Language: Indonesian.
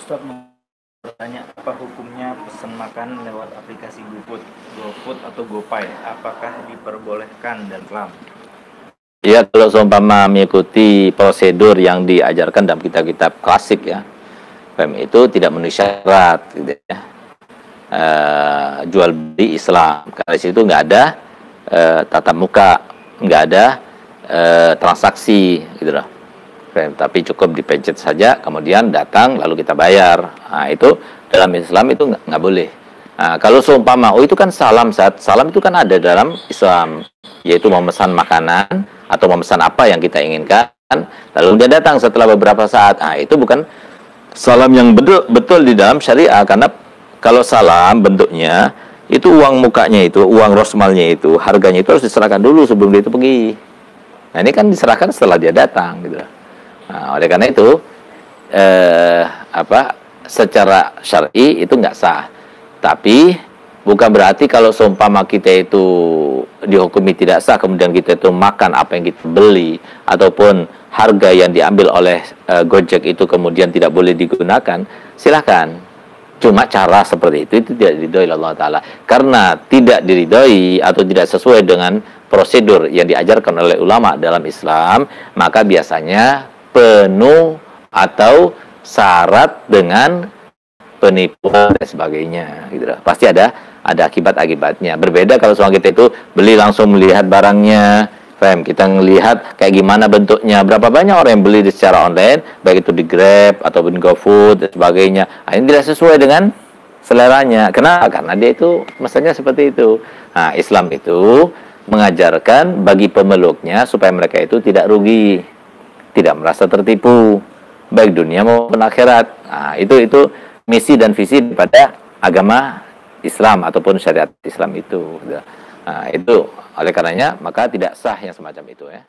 Ustaz mau bertanya apa hukumnya pesan makan lewat aplikasi GoFood, GoFood atau GoPay? Apakah diperbolehkan dan Islam? Ya kalau seumpama mengikuti prosedur yang diajarkan dalam kitab-kitab klasik ya, PEM itu tidak memenuhi syarat gitu ya. Uh, jual beli Islam karena situ nggak ada uh, tatap muka, nggak ada uh, transaksi gitu loh tapi cukup dipencet saja kemudian datang lalu kita bayar. Nah, itu dalam Islam itu nggak boleh. Nah, kalau seumpama oh itu kan salam saat salam itu kan ada dalam Islam yaitu memesan makanan atau memesan apa yang kita inginkan lalu dia datang setelah beberapa saat. Nah itu bukan salam yang betul betul di dalam syariah karena kalau salam bentuknya itu uang mukanya itu uang rosmalnya itu harganya itu harus diserahkan dulu sebelum dia itu pergi. Nah ini kan diserahkan setelah dia datang gitu Nah, oleh karena itu eh, apa secara syar'i itu nggak sah. Tapi bukan berarti kalau seumpama kita itu dihukumi tidak sah kemudian kita itu makan apa yang kita beli ataupun harga yang diambil oleh uh, Gojek itu kemudian tidak boleh digunakan, silahkan. Cuma cara seperti itu itu tidak diridhoi Allah Taala karena tidak diridhoi atau tidak sesuai dengan prosedur yang diajarkan oleh ulama dalam Islam, maka biasanya penuh atau syarat dengan penipuan dan sebagainya gitu lah. Pasti ada ada akibat-akibatnya. Berbeda kalau soal kita itu beli langsung melihat barangnya, Fem, kita melihat kayak gimana bentuknya, berapa banyak orang yang beli secara online, baik itu di Grab ataupun GoFood dan sebagainya. Nah, ini tidak sesuai dengan seleranya. Kenapa? Karena dia itu mestinya seperti itu. Nah, Islam itu mengajarkan bagi pemeluknya supaya mereka itu tidak rugi tidak merasa tertipu baik dunia maupun akhirat. Nah, itu itu misi dan visi pada agama Islam ataupun syariat Islam itu. Nah, itu oleh karenanya maka tidak sah yang semacam itu ya.